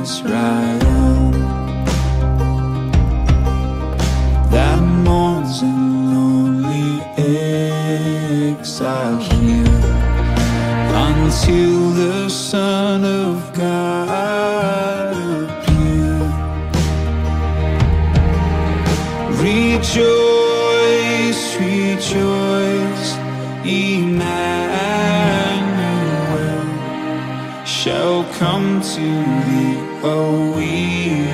Israel that mourns in lonely exile here until the Son of God appear. Rejoice, rejoice, Emmanuel come to thee, O Israel.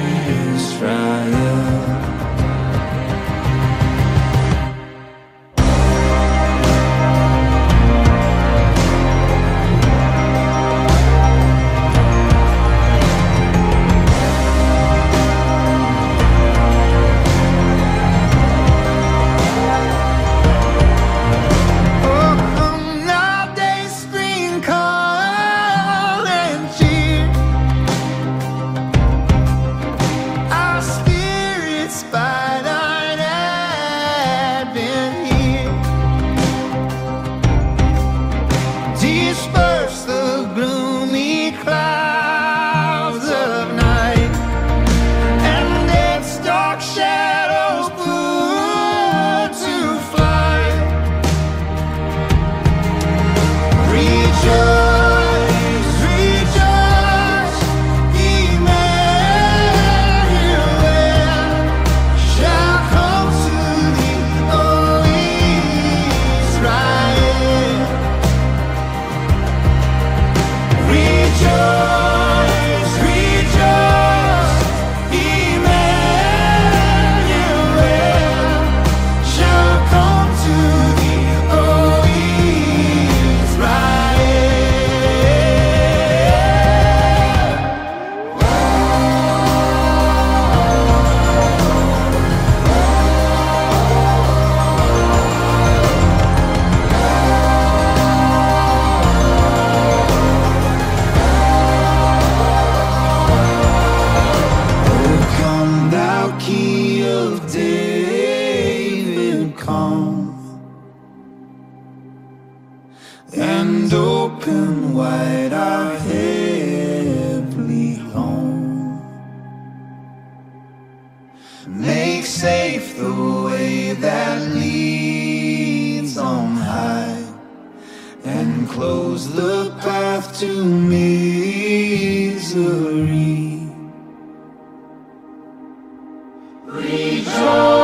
Key of David, come and open wide our heavenly home. Make safe the way that leads on high and close the path to misery. Rejoice.